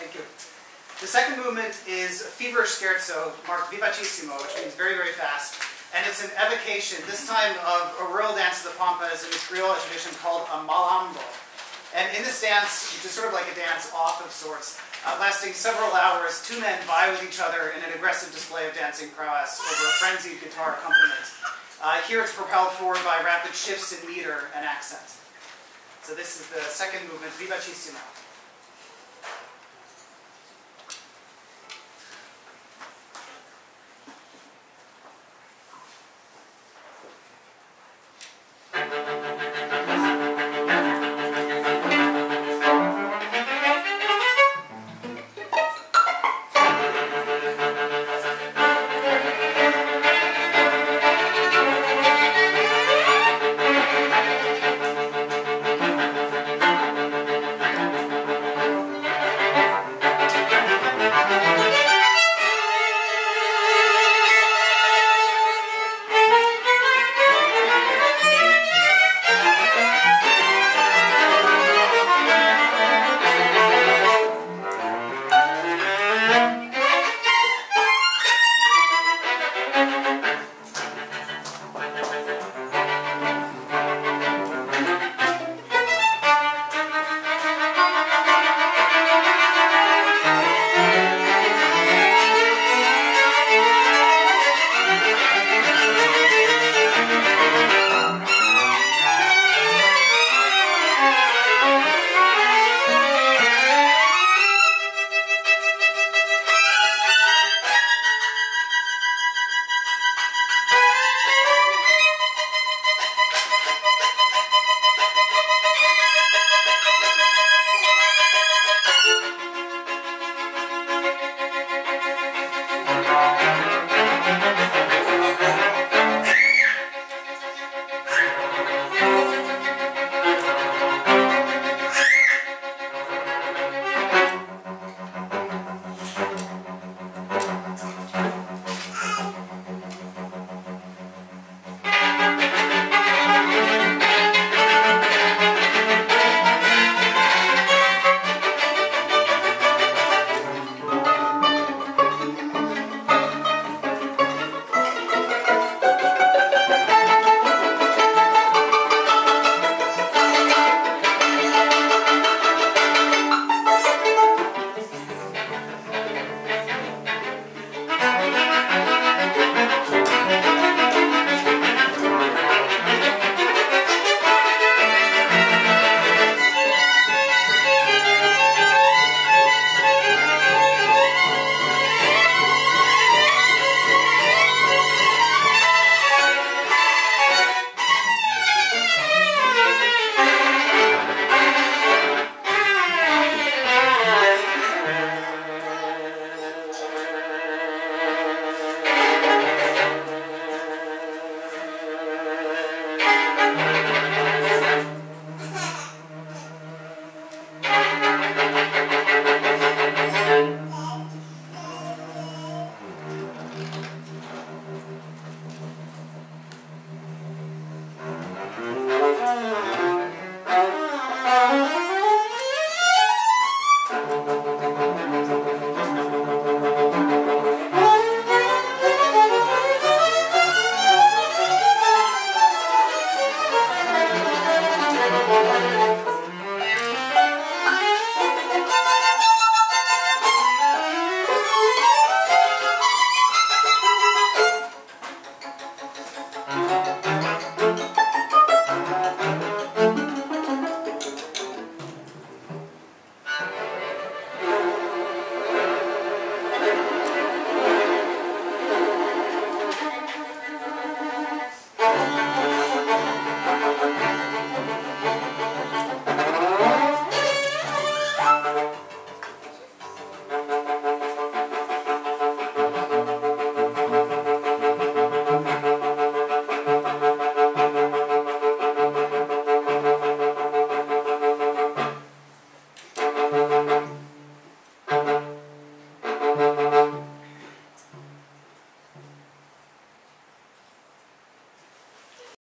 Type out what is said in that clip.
Thank you. The second movement is Feverish Scherzo, marked vivacissimo, which means very, very fast. And it's an evocation, this time of a rural dance of the Pampas in a Creole tradition called a malambo. And in this dance, which sort of like a dance off of sorts, uh, lasting several hours, two men vie with each other in an aggressive display of dancing prowess over a frenzied guitar accompaniment. Uh, here it's propelled forward by rapid shifts in meter and accent. So this is the second movement, Vivacissimo.